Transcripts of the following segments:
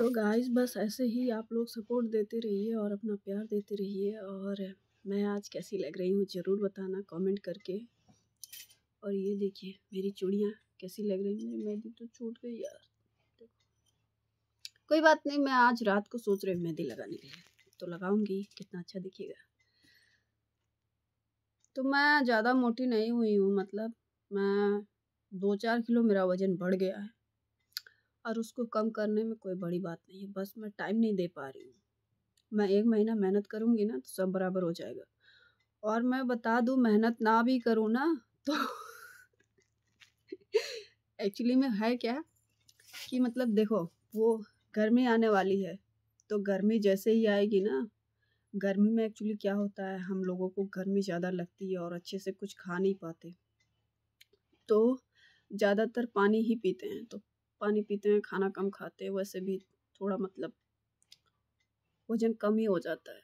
तो गाइस बस ऐसे ही आप लोग सपोर्ट देते रहिए और अपना प्यार देते रहिए और मैं आज कैसी लग रही हूँ ज़रूर बताना कमेंट करके। और ये देखिए, मेरी चूड़ियाँ कैसी लग रही मेरी मेहंदी तो छूट गई यार। कोई बात नहीं, मैं आज रात को सोच रही हूँ मेहंदी लगाने के लिए। तो लगाऊँगी, कितना अच्छा दिखेगा। तो मैं ज़्यादा मोटी नहीं हुई हूँ मतलब मैं दो चार किलो मेरा वज़न बढ़ गया है। और उसको कम करने में कोई बड़ी बात नहीं है। बस मैं टाइम नहीं दे पा रही हूँ। मैं एक महीना मेहनत करूँगी ना तो सब बराबर हो जाएगा। और मैं बता दूँ, मेहनत ना भी करूँ ना तो एक्चुअली में है क्या कि मतलब देखो, वो गर्मी आने वाली है तो गर्मी जैसे ही आएगी ना, गर्मी में एक्चुअली क्या होता है, हम लोगों को गर्मी ज़्यादा लगती है और अच्छे से कुछ खा नहीं पाते। तो ज़्यादातर पानी ही पीते हैं तो पानी पीते हैं, खाना कम खाते हैं, वैसे भी थोड़ा मतलब वज़न कम ही हो जाता है।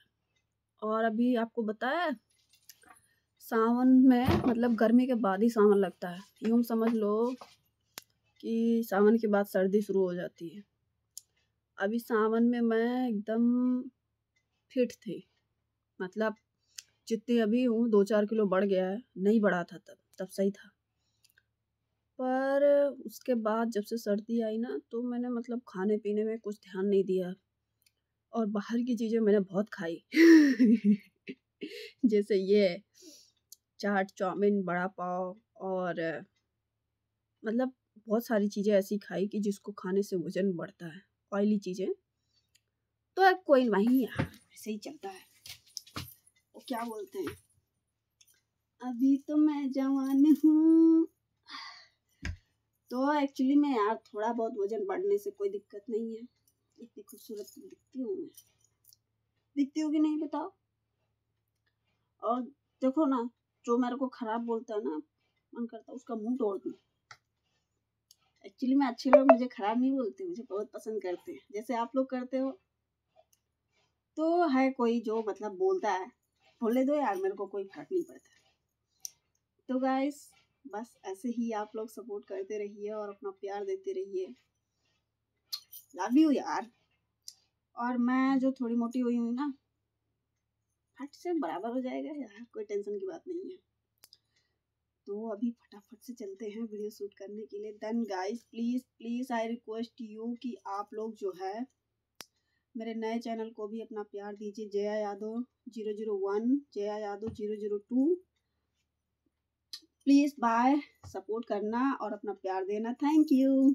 और अभी आपको बताया, सावन में मतलब गर्मी के बाद ही सावन लगता है। यूँ समझ लो कि सावन के बाद सर्दी शुरू हो जाती है। अभी सावन में मैं एकदम फिट थी। मतलब जितनी अभी हूँ, दो चार किलो बढ़ गया है, नहीं बढ़ा था तब तब सही था। पर उसके बाद जब से सर्दी आई ना तो मैंने मतलब खाने पीने में कुछ ध्यान नहीं दिया। और बाहर की चीज़ें मैंने बहुत खाई। जैसे ये चाट, चाउमीन, बड़ा पाव और मतलब बहुत सारी चीज़ें ऐसी खाई कि जिसको खाने से वज़न बढ़ता है। ऑयली चीज़ें। तो अब कोई नहीं ऐसे ही चलता है। वो क्या बोलते हैं? अभी तो मैं जवान हूँ। तो एक्चुअली में यार थोड़ा बहुत वज़न बढ़ने से कोई दिक्कत नहीं है। इतनी खूबसूरत दिखती हूँ मैं। दिखती हूँ कि नहीं बताओ। और देखो ना, जो मेरे को खराब बोलता है ना, मन करता उसका मुँह तोड़ दूँ। एक्चुअली में अच्छे लोग मुझे खराब नहीं बोलते, मुझे बहुत पसंद करते हैं। जैसे आप लोग करते हो। तो है कोई जो मतलब बोलता है, बोले दो यार, मेरे को कोई फ़र्क नहीं पड़ता। तो गाइस बस ऐसे ही आप लोग सपोर्ट करते रहिए और अपना प्यार देते रहिए। लव यू यार। और मैं जो थोड़ी मोटी हुई हूँ ना, फट से बराबर हो जाएगा यार, कोई टेंशन की बात नहीं है। तो अभी फटाफट से चलते हैं वीडियो शूट करने के लिए। Then guys please please I request you कि आप लोग जो है, मेरे नए चैनल को भी अपना प्यार दीजिए। Jaya Yadav zero zero one, Jaya Yadav zero zero two. Please bye support करना और अपना प्यार देना. Thank you